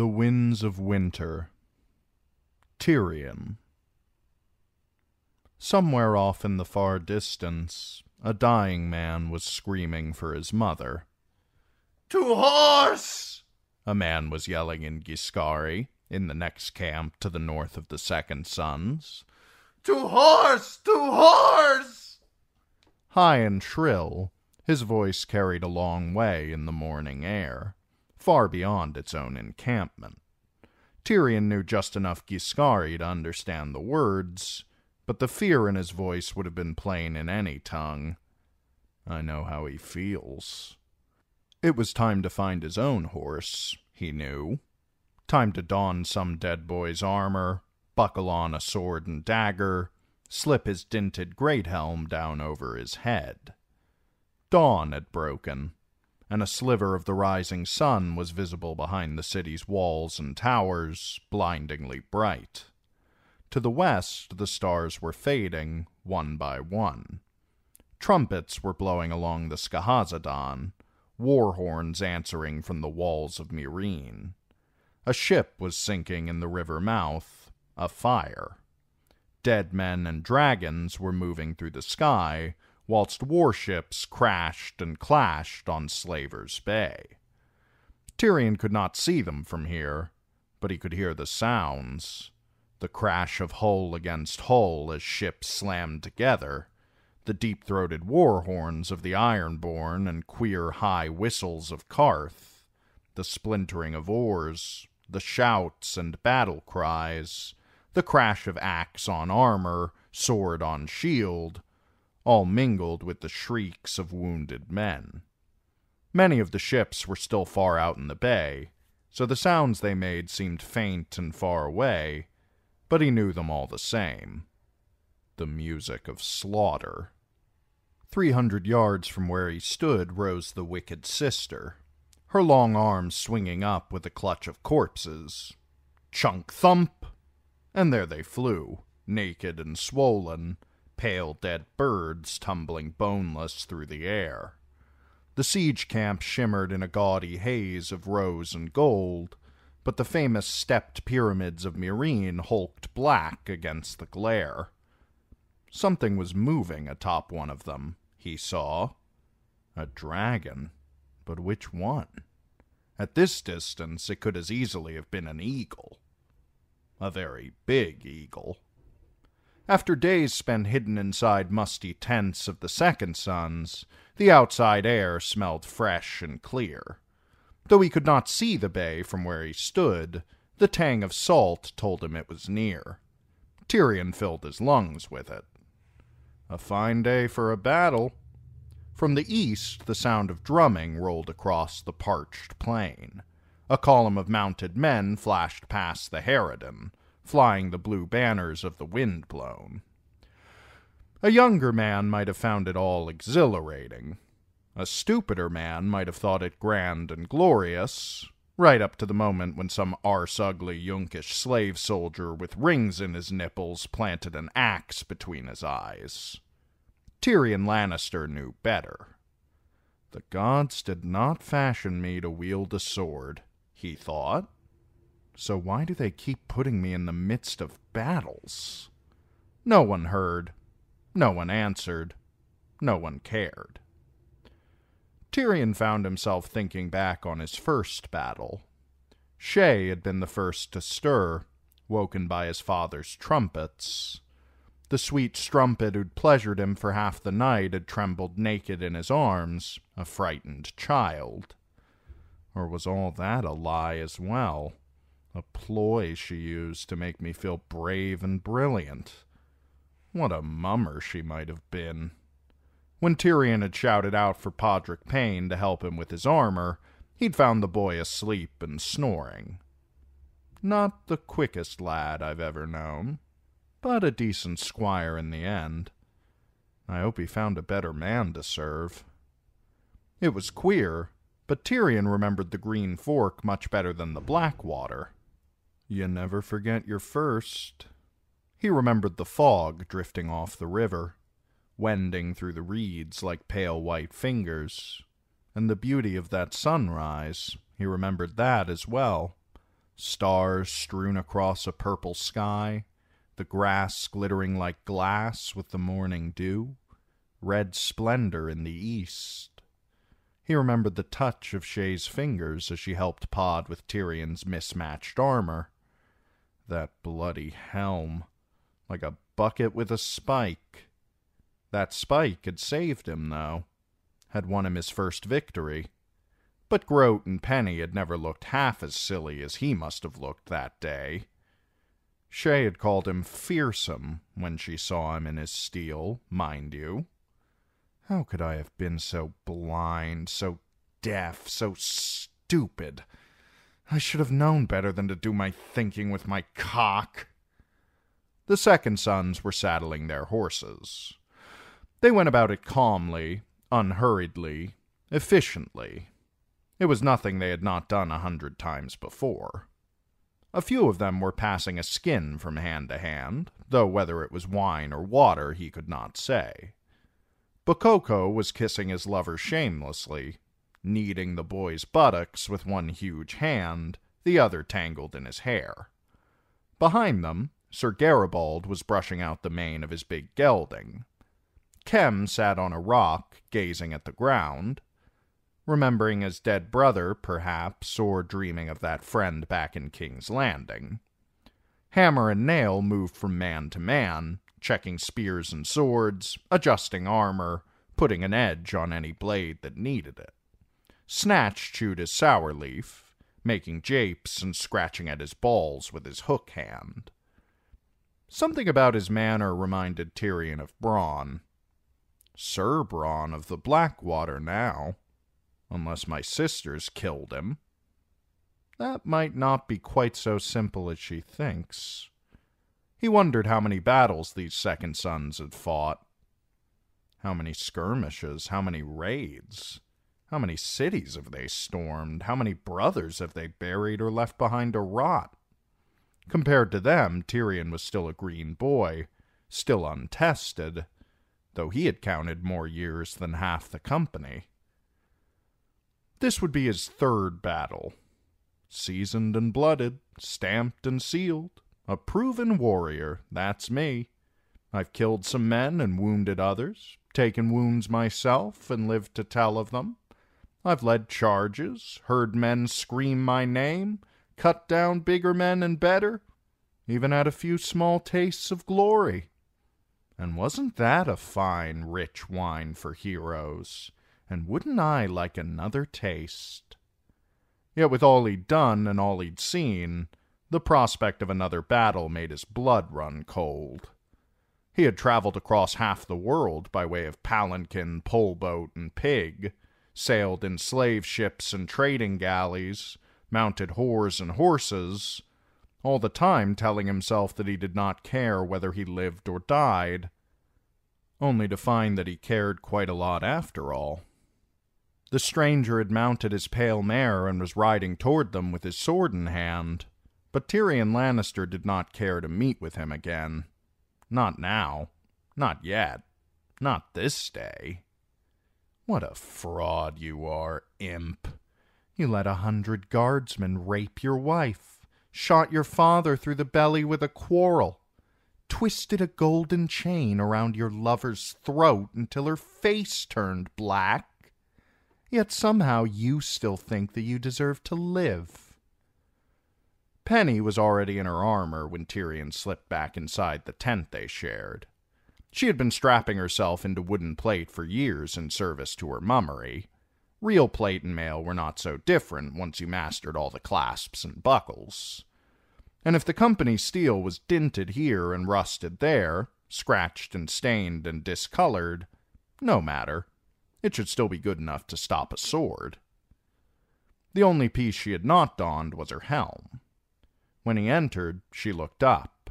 The Winds of Winter. Tyrion Somewhere off in the far distance, a dying man was screaming for his mother. To horse! A man was yelling in Giscari, in the next camp to the north of the Second Sons. To horse! To horse! High and shrill, his voice carried a long way in the morning air, far beyond its own encampment. Tyrion knew just enough Giscari to understand the words, but the fear in his voice would have been plain in any tongue. I know how he feels. It was time to find his own horse, he knew. Time to don some dead boy's armor, buckle on a sword and dagger, slip his dinted great helm down over his head. Dawn had broken, and a sliver of the rising sun was visible behind the city's walls and towers, blindingly bright. To the west, the stars were fading, one by one. Trumpets were blowing along the Skahazadhan, war horns answering from the walls of Meereen. A ship was sinking in the river mouth, a fire. Dead men and dragons were moving through the sky, whilst warships crashed and clashed on Slaver's Bay. Tyrion could not see them from here, but he could hear the sounds the crash of hull against hull as ships slammed together, the deep throated war horns of the Ironborn and queer high whistles of Qarth, the splintering of oars, the shouts and battle cries, the crash of axe on armor, sword on shield, all mingled with the shrieks of wounded men. Many of the ships were still far out in the bay, so the sounds they made seemed faint and far away, but he knew them all the same. The music of slaughter. Three hundred yards from where he stood rose the wicked sister, her long arms swinging up with a clutch of corpses. Chunk thump! And there they flew, naked and swollen, pale dead birds tumbling boneless through the air. The siege camp shimmered in a gaudy haze of rose and gold, but the famous stepped pyramids of Meereen hulked black against the glare. Something was moving atop one of them, he saw. A dragon. But which one? At this distance, it could as easily have been an eagle. A very big eagle. After days spent hidden inside musty tents of the Second Sons, the outside air smelled fresh and clear. Though he could not see the bay from where he stood, the tang of salt told him it was near. Tyrion filled his lungs with it. A fine day for a battle. From the east, the sound of drumming rolled across the parched plain. A column of mounted men flashed past the harridan, flying the blue banners of the wind blown. A younger man might have found it all exhilarating, a stupider man might have thought it grand and glorious, right up to the moment when some arse-ugly Yunkish slave soldier with rings in his nipples planted an axe between his eyes. Tyrion Lannister knew better. The gods did not fashion me to wield a sword, he thought. So why do they keep putting me in the midst of battles? No one heard. No one answered. No one cared. Tyrion found himself thinking back on his first battle. Shae had been the first to stir, woken by his father's trumpets. The sweet strumpet who'd pleasured him for half the night had trembled naked in his arms, a frightened child. Or was all that a lie as well? A ploy she used to make me feel brave and brilliant? What a mummer she might have been. When Tyrion had shouted out for Podrick Payne to help him with his armor, he'd found the boy asleep and snoring. Not the quickest lad I've ever known, but a decent squire in the end. I hope he found a better man to serve. It was queer, but Tyrion remembered the Green Fork much better than the Blackwater. You never forget your first. He remembered the fog drifting off the river wending through the reeds like pale white fingers. And the beauty of that sunrise, he remembered that as well. Stars strewn across a purple sky, the grass glittering like glass with the morning dew, red splendor in the east. He remembered the touch of Shae's fingers as she helped Pod with Tyrion's mismatched armor. That bloody helm, like a bucket with a spike. That spike had saved him, though, had won him his first victory. But Groat and Penny had never looked half as silly as he must have looked that day. Shae had called him fearsome when she saw him in his steel, mind you. How could I have been so blind, so deaf, so stupid? I should have known better than to do my thinking with my cock. The second sons were saddling their horses. They went about it calmly, unhurriedly, efficiently. It was nothing they had not done a hundred times before. A few of them were passing a skin from hand to hand, though whether it was wine or water he could not say. Bokkoko was kissing his lover shamelessly, kneading the boy's buttocks with one huge hand, the other tangled in his hair. Behind them, Sir Garibald was brushing out the mane of his big gelding. Kem sat on a rock, gazing at the ground, remembering his dead brother, perhaps, or dreaming of that friend back in King's Landing. Hammer and Nail moved from man to man, checking spears and swords, adjusting armor, putting an edge on any blade that needed it. Snatch chewed his sour leaf, making japes and scratching at his balls with his hook hand. Something about his manner reminded Tyrion of Bronn. Sir Bronn of the Blackwater now unless my sisters killed him. That might not be quite so simple as she thinks. He wondered how many battles these second sons had fought. How many skirmishes, how many raids, how many cities have they stormed, how many brothers have they buried or left behind to rot. Compared to them, Tyrion was still a green boy, still untested, though he had counted more years than half the company. This would be his third battle. Seasoned and blooded, stamped and sealed, a proven warrior, that's me. I've killed some men and wounded others, taken wounds myself and lived to tell of them. I've led charges, heard men scream my name, cut down bigger men and better, even had a few small tastes of glory. And wasn't that a fine, rich wine for heroes? and wouldn't I like another taste? Yet with all he'd done and all he'd seen, the prospect of another battle made his blood run cold. He had traveled across half the world by way of palanquin, pole boat, and pig, sailed in slave ships and trading galleys, mounted whores and horses, all the time telling himself that he did not care whether he lived or died, only to find that he cared quite a lot after all. The stranger had mounted his pale mare and was riding toward them with his sword in hand, but Tyrion Lannister did not care to meet with him again. Not now. Not yet. Not this day. What a fraud you are, imp. You let a hundred guardsmen rape your wife, shot your father through the belly with a quarrel, twisted a golden chain around your lover's throat until her face turned black, Yet somehow you still think that you deserve to live. Penny was already in her armor when Tyrion slipped back inside the tent they shared. She had been strapping herself into wooden plate for years in service to her mummery. Real plate and mail were not so different once you mastered all the clasps and buckles. And if the company steel was dinted here and rusted there, scratched and stained and discolored, no matter. It should still be good enough to stop a sword. The only piece she had not donned was her helm. When he entered, she looked up.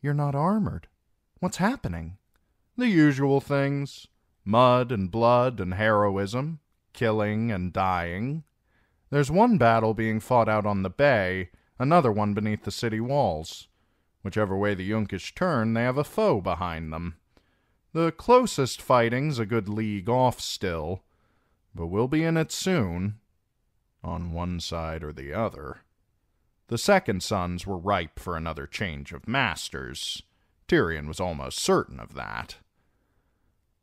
You're not armored. What's happening? The usual things mud and blood and heroism, killing and dying. There's one battle being fought out on the bay, another one beneath the city walls. Whichever way the Yunkish turn, they have a foe behind them. The closest fighting's a good league off still, but we'll be in it soon, on one side or the other. The second sons were ripe for another change of masters. Tyrion was almost certain of that.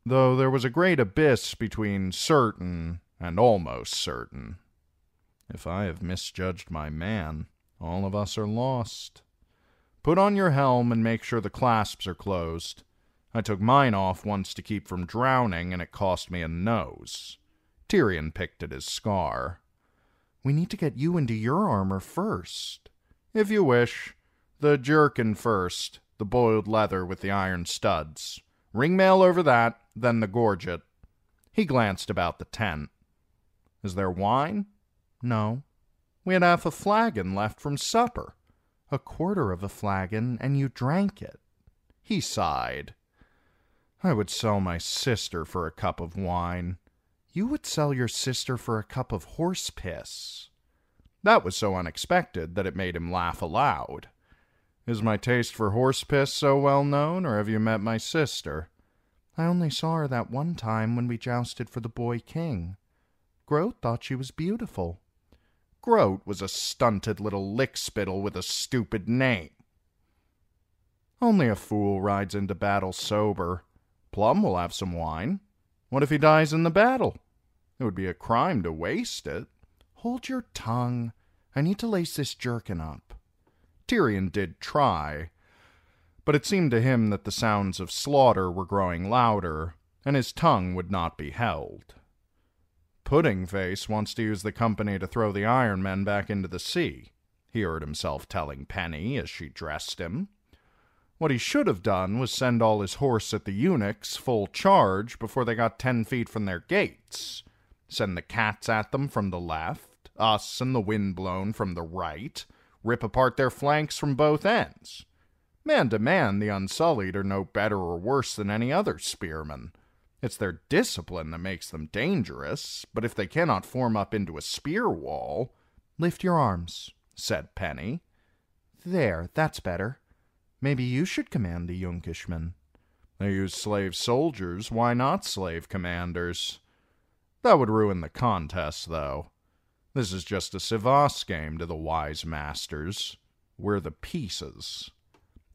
Though there was a great abyss between certain and almost certain. If I have misjudged my man, all of us are lost. Put on your helm and make sure the clasps are closed. I took mine off once to keep from drowning, and it cost me a nose. Tyrion picked at his scar. We need to get you into your armor first. If you wish. The jerkin first, the boiled leather with the iron studs. Ringmail over that, then the gorget. He glanced about the tent. Is there wine? No. We had half a flagon left from supper. A quarter of a flagon, and you drank it. He sighed. I would sell my sister for a cup of wine. You would sell your sister for a cup of horse piss. That was so unexpected that it made him laugh aloud. Is my taste for horse piss so well known, or have you met my sister? I only saw her that one time when we jousted for the boy king. Groat thought she was beautiful. Groat was a stunted little lickspittle with a stupid name. Only a fool rides into battle sober. Plum will have some wine. What if he dies in the battle? It would be a crime to waste it. Hold your tongue. I need to lace this jerkin up. Tyrion did try, but it seemed to him that the sounds of slaughter were growing louder, and his tongue would not be held. Pudding Face wants to use the company to throw the Iron Men back into the sea, he heard himself telling Penny as she dressed him. What he should have done was send all his horse at the eunuchs full charge before they got ten feet from their gates. Send the cats at them from the left, us and the windblown from the right, rip apart their flanks from both ends. Man to man, the Unsullied are no better or worse than any other spearmen. It's their discipline that makes them dangerous, but if they cannot form up into a spear wall. Lift your arms, said Penny. There, that's better. Maybe you should command the Yunkishmen. They use slave soldiers, why not slave commanders? That would ruin the contest, though. This is just a cyvasse game to the wise masters. We're the pieces.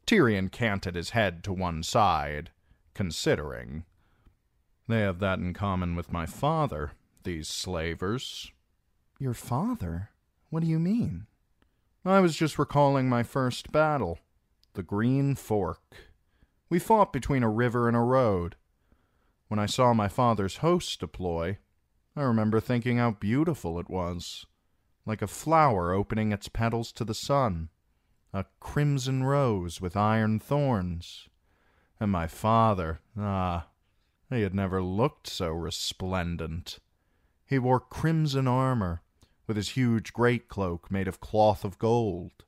Tyrion canted his head to one side, considering. They have that in common with my father, these slavers. Your father? What do you mean? I was just recalling my first battle, the Green Fork. We fought between a river and a road. When I saw my father's host deploy, I remember thinking how beautiful it was, like a flower opening its petals to the sun a crimson rose with iron thorns. And my father, ah, he had never looked so resplendent. He wore crimson armor, with his huge great cloak made of cloth of gold,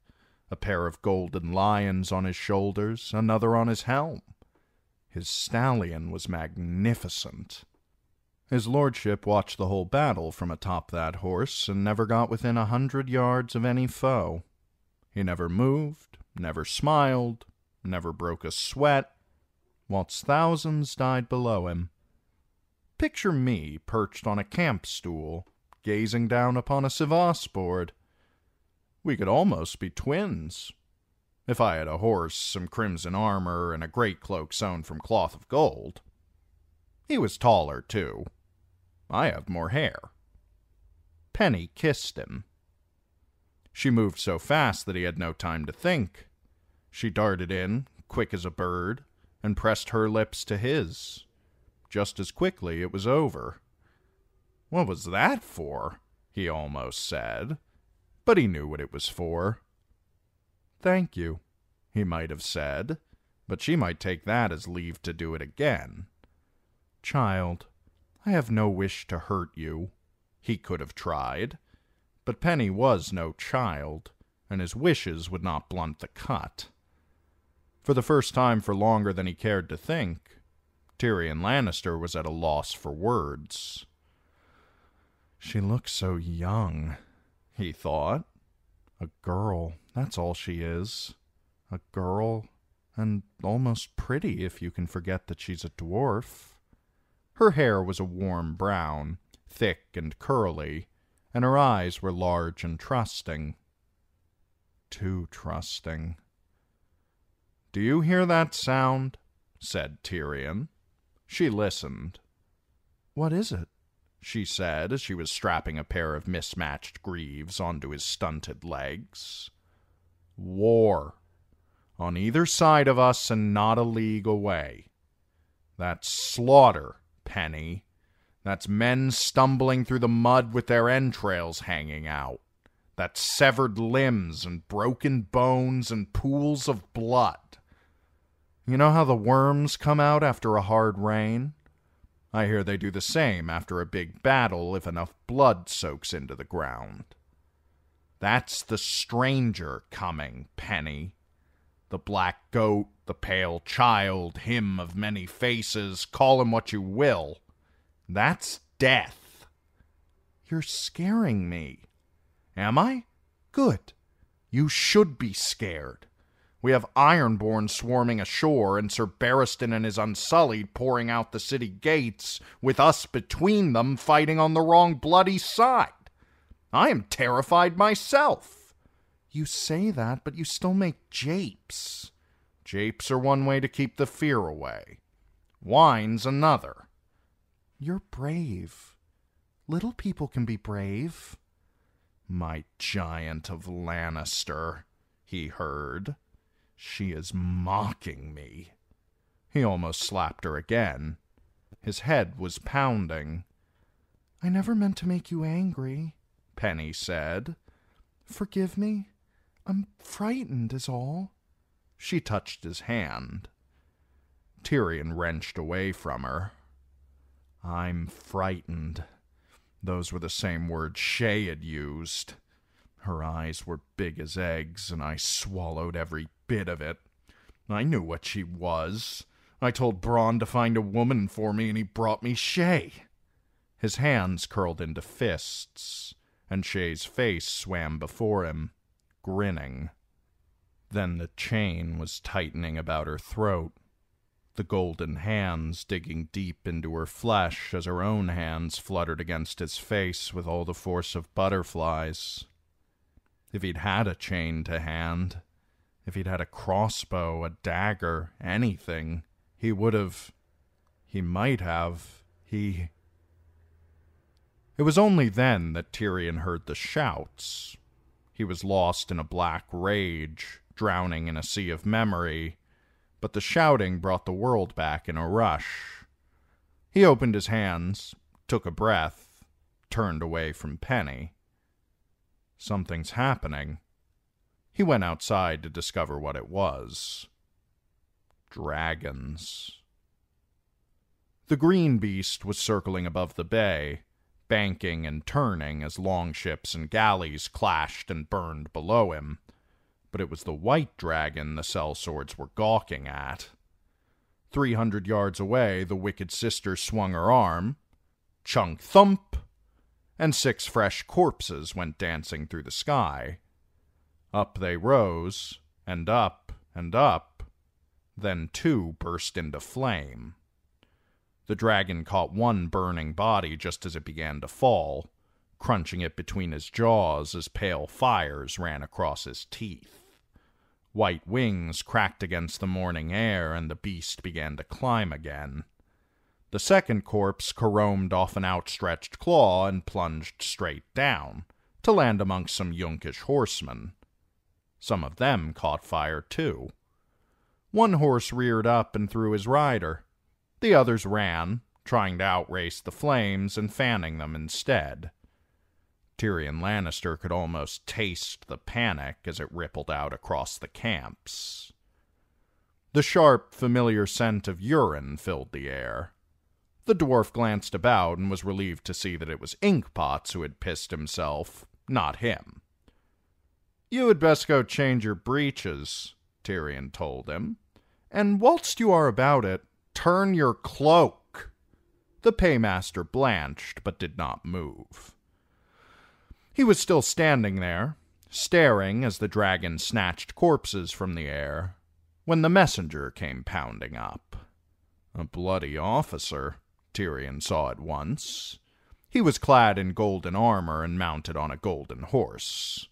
a pair of golden lions on his shoulders, another on his helm. His stallion was magnificent. His lordship watched the whole battle from atop that horse, and never got within a hundred yards of any foe. He never moved, never smiled, never broke a sweat, whilst thousands died below him. Picture me perched on a camp stool, gazing down upon a cyvasse board. We could almost be twins. If I had a horse, some crimson armor, and a great cloak sewn from cloth of gold. He was taller, too. I have more hair. Penny kissed him. She moved so fast that he had no time to think. She darted in, quick as a bird, and pressed her lips to his. Just as quickly it was over. What was that for? he almost said, but he knew what it was for. Thank you, he might have said, but she might take that as leave to do it again. Child, I have no wish to hurt you. He could have tried. But Penny was no child, and his wishes would not blunt the cut. For the first time for longer than he cared to think, Tyrion Lannister was at a loss for words. She looks so young, he thought. A girl, that's all she is. A girl, and almost pretty if you can forget that she's a dwarf. Her hair was a warm brown, thick and curly, and her eyes were large and trusting. too trusting. Do you hear that sound? said Tyrion. She listened. What is it? she said as she was strapping a pair of mismatched greaves onto his stunted legs. War. On either side of us and not a league away. That's slaughter, Penny. That's men stumbling through the mud with their entrails hanging out. That's severed limbs and broken bones and pools of blood. You know how the worms come out after a hard rain? I hear they do the same after a big battle if enough blood soaks into the ground. That's the stranger coming, Penny. The black goat, the pale child, him of many faces, call him what you will. That's death. You're scaring me. Am I? Good. You should be scared. We have Ironborn swarming ashore, and Sir Barristan and his Unsullied pouring out the city gates, with us between them fighting on the wrong bloody side. I am terrified myself. You say that, but you still make japes. Japes are one way to keep the fear away. Wine's another. You're brave. Little people can be brave. My giant of Lannister, he heard. She is mocking me. He almost slapped her again. His head was pounding. I never meant to make you angry, Penny said. Forgive me. I'm frightened, is all. She touched his hand. Tyrion wrenched away from her. I'm frightened. Those were the same words Shae had used. Her eyes were big as eggs, and I swallowed every bit of it. I knew what she was. I told Bronn to find a woman for me, and he brought me Shae. His hands curled into fists, and Shae's face swam before him, grinning. Then the chain was tightening about her throat, the golden hands digging deep into her flesh as her own hands fluttered against his face with all the force of butterflies. If he'd had a chain to hand, if he'd had a crossbow, a dagger, anything, he would have. He might have. He. It was only then that Tyrion heard the shouts. He was lost in a black rage, drowning in a sea of memory, but the shouting brought the world back in a rush. He opened his hands, took a breath, turned away from Penny. Something's happening. He went outside to discover what it was. Dragons. The green beast was circling above the bay, banking and turning as longships and galleys clashed and burned below him. But it was the white dragon the sellswords were gawking at. Three hundred yards away, the wicked sister swung her arm. Chunk thump! And six fresh corpses went dancing through the sky. Up they rose, and up, and up. Then two burst into flame. The dragon caught one burning body just as it began to fall, crunching it between his jaws as pale fires ran across his teeth. White wings cracked against the morning air, and the beast began to climb again. The second corpse caromed off an outstretched claw and plunged straight down, to land amongst some Yunkish horsemen. Some of them caught fire too. One horse reared up and threw his rider. The others ran, trying to outrace the flames and fanning them instead. Tyrion Lannister could almost taste the panic as it rippled out across the camps. The sharp, familiar scent of urine filled the air. The dwarf glanced about and was relieved to see that it was Inkpots who had pissed himself, not him. You had best go change your breeches, Tyrion told him. And whilst you are about it, turn your cloak. The paymaster blanched, but did not move. He was still standing there, staring as the dragon snatched corpses from the air, when the messenger came pounding up. A bloody officer, Tyrion saw at once. He was clad in golden armor and mounted on a golden horse.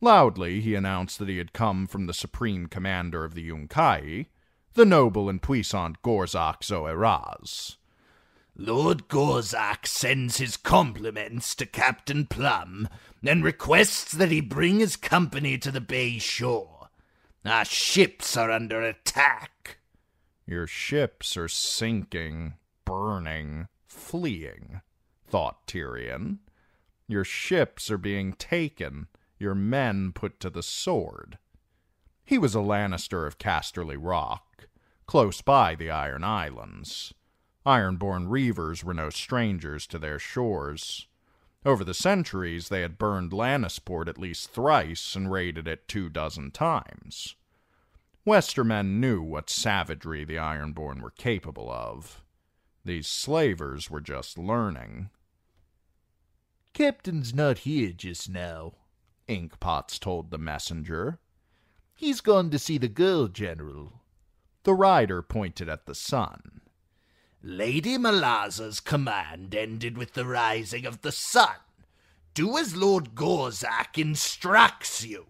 Loudly, he announced that he had come from the supreme commander of the Yunkai, the noble and puissant Gorzak zo Eraz. Lord Gorzak sends his compliments to Captain Plum and requests that he bring his company to the bay shore. Our ships are under attack. Your ships are sinking, burning, fleeing, thought Tyrion. Your ships are being taken, your men put to the sword. He was a Lannister of Casterly Rock, close by the Iron Islands. Ironborn reavers were no strangers to their shores. Over the centuries, they had burned Lannisport at least thrice and raided it two dozen times. Westermen knew what savagery the Ironborn were capable of. These slavers were just learning. Captain's not here just now, Inkpots told the messenger. He's gone to see the girl, General. The rider pointed at the sun. Lady Malazza's command ended with the rising of the sun. Do as Lord Gorzak instructs you.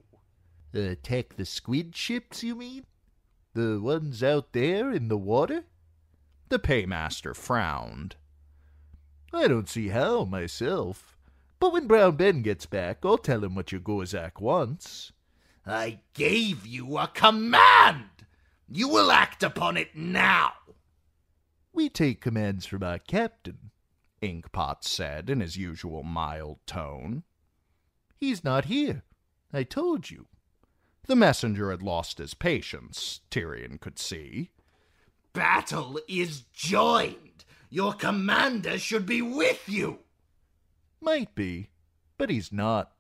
Attack the squid ships, you mean? The ones out there in the water? The paymaster frowned. I don't see how, myself. But when Brown Ben gets back, I'll tell him what your Gorzak wants. I gave you a command! You will act upon it now! We take commands from our captain, Inkpot said in his usual mild tone. He's not here. I told you. The messenger had lost his patience, Tyrion could see. Battle is joined. Your commander should be with you. Might be, but he's not.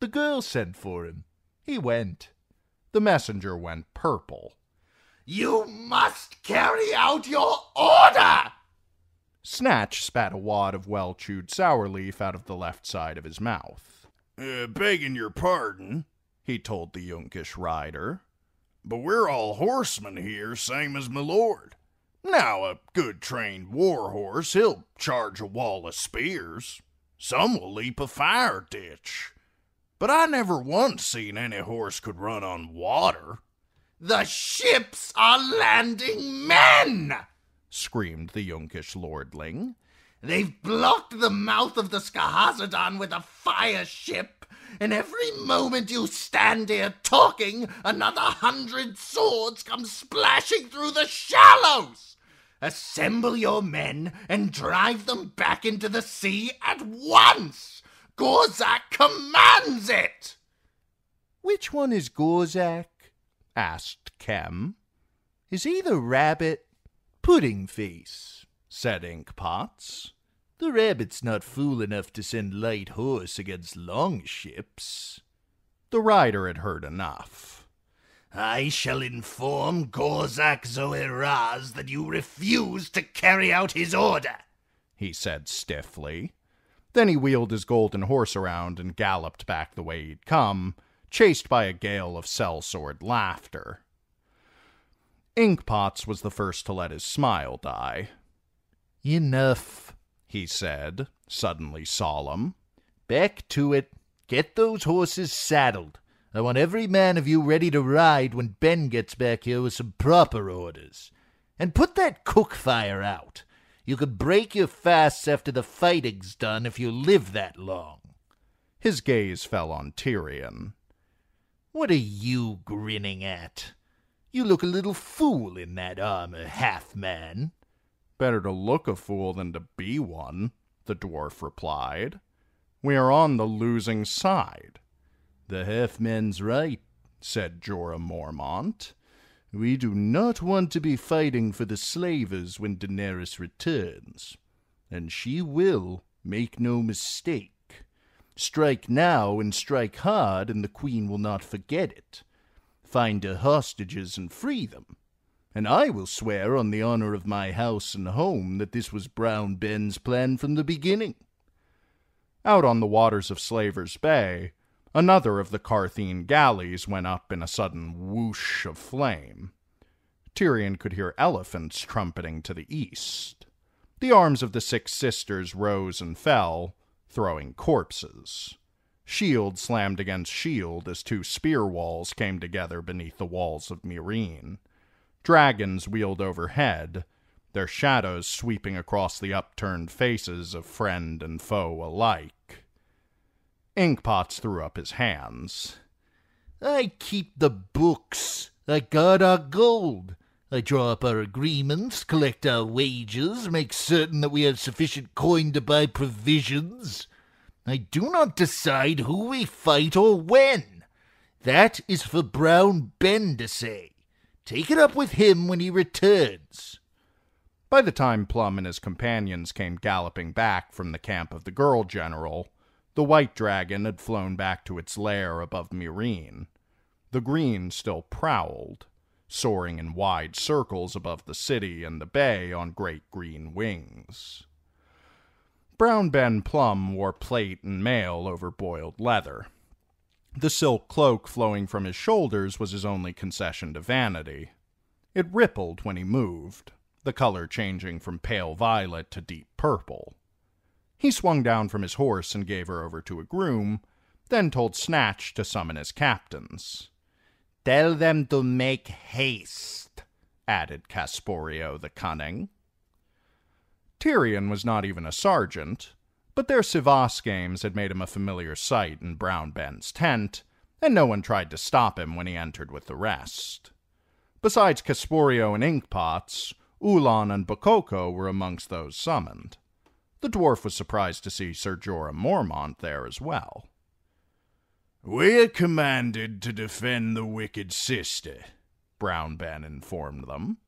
The girl sent for him. He went. The messenger went purple. You must carry out your order! Snatch spat a wad of well chewed sour leaf out of the left side of his mouth. Uh, begging your pardon, he told the Yunkish rider, but we're all horsemen here, same as my lord. Now, a good trained war horse, he'll charge a wall of spears. Some will leap a fire ditch. But I never once seen any horse could run on water. The ships are landing men! screamed the Yunkish lordling. They've blocked the mouth of the Skahazadhan with a fire ship, and every moment you stand here talking, another hundred swords come splashing through the shallows. Assemble your men and drive them back into the sea at once. Gorzak commands it. Which one is Gorzak? asked Kem. Is he the rabbit? Pudding face, said Inkpots. The rabbit's not fool enough to send light horse against long ships. The rider had heard enough. I shall inform Gorzak zo Eraz that you refuse to carry out his order, he said stiffly. Then he wheeled his golden horse around and galloped back the way he'd come, chased by a gale of sellsword laughter. Inkpots was the first to let his smile die. Enough, he said, suddenly solemn. Back to it. Get those horses saddled. I want every man of you ready to ride when Ben gets back here with some proper orders. And put that cook fire out. You could break your fasts after the fighting's done if you live that long. His gaze fell on Tyrion. What are you grinning at? You look a little fool in that armor, half man. Better to look a fool than to be one, the dwarf replied. We are on the losing side. The half man's right, said Jorah Mormont. We do not want to be fighting for the slavers when Daenerys returns. And she will, make no mistake. Strike now and strike hard, and the queen will not forget it. Find her hostages and free them. And I will swear on the honor of my house and home that this was Brown Ben's plan from the beginning. Out on the waters of Slaver's Bay, another of the Qartheen galleys went up in a sudden whoosh of flame. Tyrion could hear elephants trumpeting to the east. The arms of the six sisters rose and fell, throwing corpses. Shield slammed against shield as two spear walls came together beneath the walls of Meereen. Dragons wheeled overhead, their shadows sweeping across the upturned faces of friend and foe alike. Inkpots threw up his hands. I keep the books. I guard our gold. I draw up our agreements, collect our wages, make certain that we have sufficient coin to buy provisions. I do not decide who we fight or when. That is for Brown Ben to say. Take it up with him when he returns. By the time Plum and his companions came galloping back from the camp of the girl general, the white dragon had flown back to its lair above Meereen. The green still prowled, soaring in wide circles above the city and the bay on great green wings. Brown Ben Plum wore plate and mail over boiled leather. The silk cloak flowing from his shoulders was his only concession to vanity. It rippled when he moved, the color changing from pale violet to deep purple. He swung down from his horse and gave her over to a groom, then told Snatch to summon his captains. Tell them to make haste, added Kasporio the Cunning. Tyrion was not even a sergeant, but their cyvasse games had made him a familiar sight in Brown Ben's tent, and no one tried to stop him when he entered with the rest. Besides Kasporio and Inkpots, Ulan and Bokkoko were amongst those summoned. The dwarf was surprised to see Sir Jorah Mormont there as well. We're commanded to defend the wicked sister, Brown Ben informed them.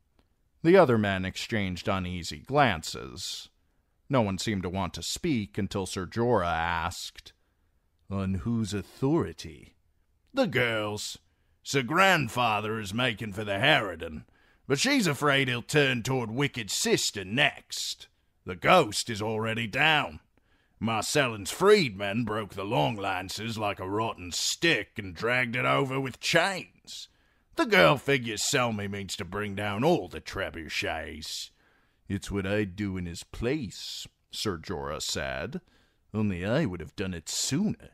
The other men exchanged uneasy glances. No one seemed to want to speak until Sir Jorah asked, On whose authority? The girl's. Sir Grandfather is making for the Harridan, but she's afraid he'll turn toward Wicked Sister next. The ghost is already down. Marselen's freedmen broke the long lances like a rotten stick and dragged it over with chains. The girl figures Selmy means to bring down all the trebuchets. It's what I'd do in his place, Sir Jorah said. Only I would have done it sooner.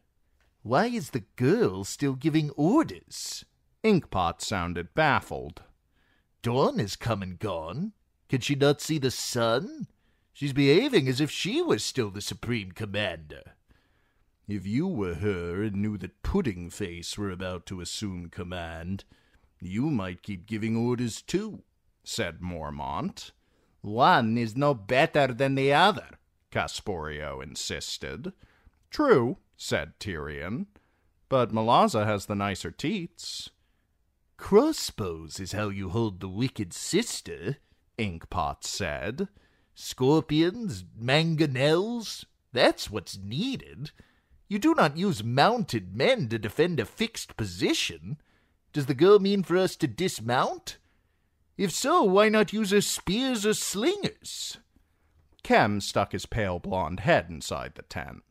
Why is the girl still giving orders? Inkpot sounded baffled. Dawn has come and gone. Can she not see the sun? She's behaving as if she was still the supreme commander. If you were her and knew that Pudding Face were about to assume command, you might keep giving orders too, said Mormont. One is no better than the other, Kasporio insisted. True, said Tyrion, but Malazza has the nicer teats. Crossbows is how you hold the wicked sister, Inkpot said. Scorpions, mangonels, that's what's needed. You do not use mounted men to defend a fixed position. Does the girl mean for us to dismount? If so, why not use her spears or slingers? Kem stuck his pale blonde head inside the tent.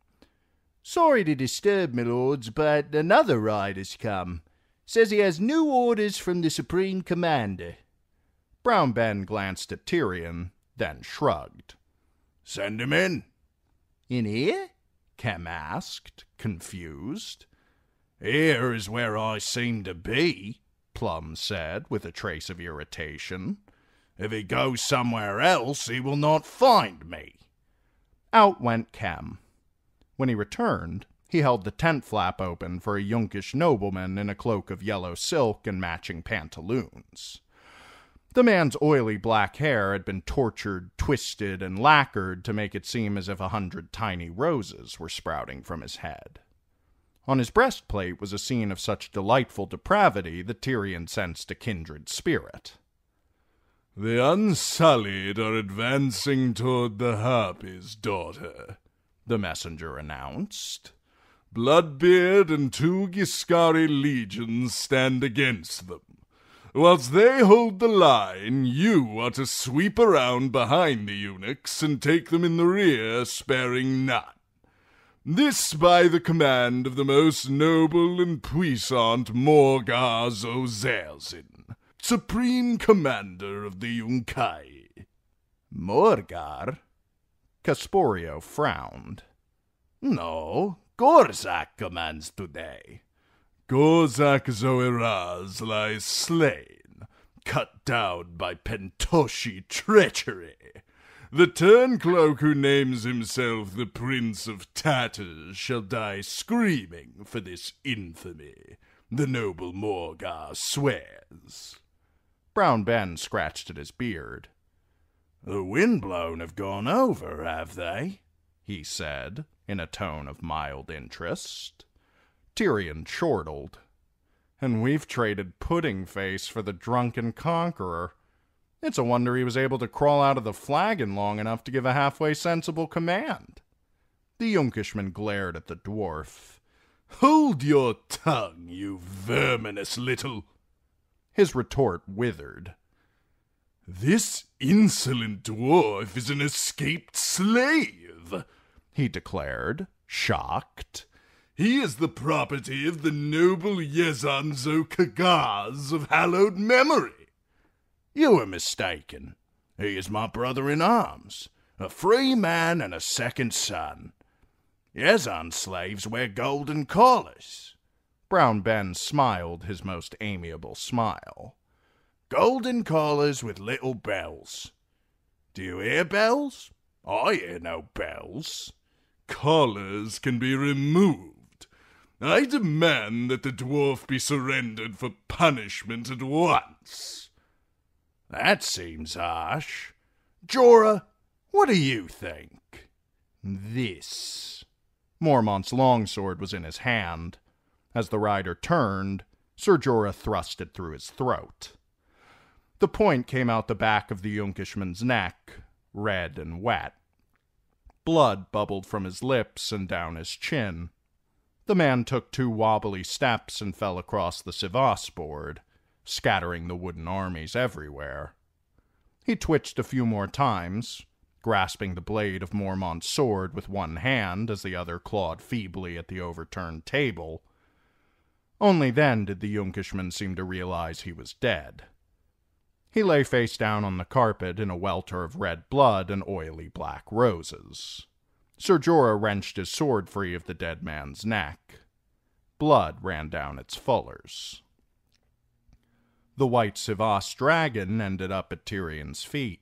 Sorry to disturb, my lords, but another rider's come. Says he has new orders from the Supreme Commander. Brown Ben glanced at Tyrion, then shrugged. Send him in. In here? Kem asked, confused. Here is where I seem to be, Plum said with a trace of irritation. If he goes somewhere else, he will not find me. Out went Kem. When he returned, he held the tent flap open for a Yunkish nobleman in a cloak of yellow silk and matching pantaloons. The man's oily black hair had been tortured, twisted, and lacquered to make it seem as if a hundred tiny roses were sprouting from his head. On his breastplate was a scene of such delightful depravity that Tyrion sensed a kindred spirit. The Unsullied are advancing toward the Harpy's daughter, the messenger announced. Bloodbeard and two Giscari legions stand against them. Whilst they hold the line, you are to sweep around behind the eunuchs and take them in the rear, sparing none. This by the command of the most noble and puissant Morgar Zozelzin, supreme commander of the Yunkai. Morgar? Kasporio frowned. No, Gorzak commands today. Gorzak zo Eraz lies slain, cut down by Pentoshi treachery. The turncloak who names himself the Prince of Tatters shall die screaming for this infamy, the noble Morgar swears. Brown Ben scratched at his beard. The windblown have gone over, have they? he said, in a tone of mild interest. Tyrion chortled. And we've traded Pudding Face for the drunken conqueror. It's a wonder he was able to crawl out of the flagon long enough to give a halfway sensible command. The Yunkishman glared at the dwarf. Hold your tongue, you verminous little. His retort withered. This insolent dwarf is an escaped slave, he declared, shocked. He is the property of the noble Yezanzo Kagaz of hallowed memory. You are mistaken. He is my brother in arms, a free man and a second son. Yezzan slaves wear golden collars. Brown Ben smiled his most amiable smile. Golden collars with little bells. Do you hear bells? I hear no bells. Collars can be removed. I demand that the dwarf be surrendered for punishment at once. That seems harsh. Jorah, what do you think? This. Mormont's longsword was in his hand. As the rider turned, Sir Jorah thrust it through his throat. The point came out the back of the Yunkishman's neck, red and wet. Blood bubbled from his lips and down his chin. The man took two wobbly steps and fell across the cyvasse board, scattering the wooden armies everywhere. He twitched a few more times, grasping the blade of Mormont's sword with one hand as the other clawed feebly at the overturned table. Only then did the Yunkishman seem to realize he was dead. He lay face down on the carpet in a welter of red blood and oily black roses. Sir Jorah wrenched his sword free of the dead man's neck. Blood ran down its fullers. The white cyvasse dragon ended up at Tyrion's feet.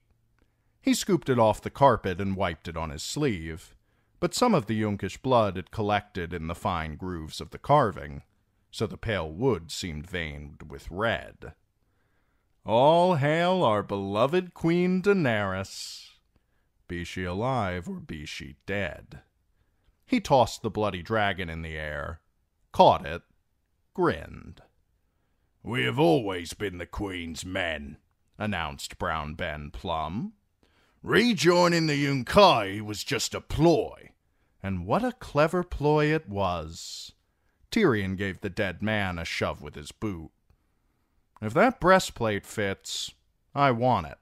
He scooped it off the carpet and wiped it on his sleeve, but some of the Yunkish blood had collected in the fine grooves of the carving, so the pale wood seemed veined with red. All hail our beloved Queen Daenerys. Be she alive or be she dead. He tossed the bloody dragon in the air, caught it, grinned. We have always been the Queen's men, announced Brown Ben Plum. Rejoining the Yunkai was just a ploy. And what a clever ploy it was. Tyrion gave the dead man a shove with his boot. If that breastplate fits, I want it.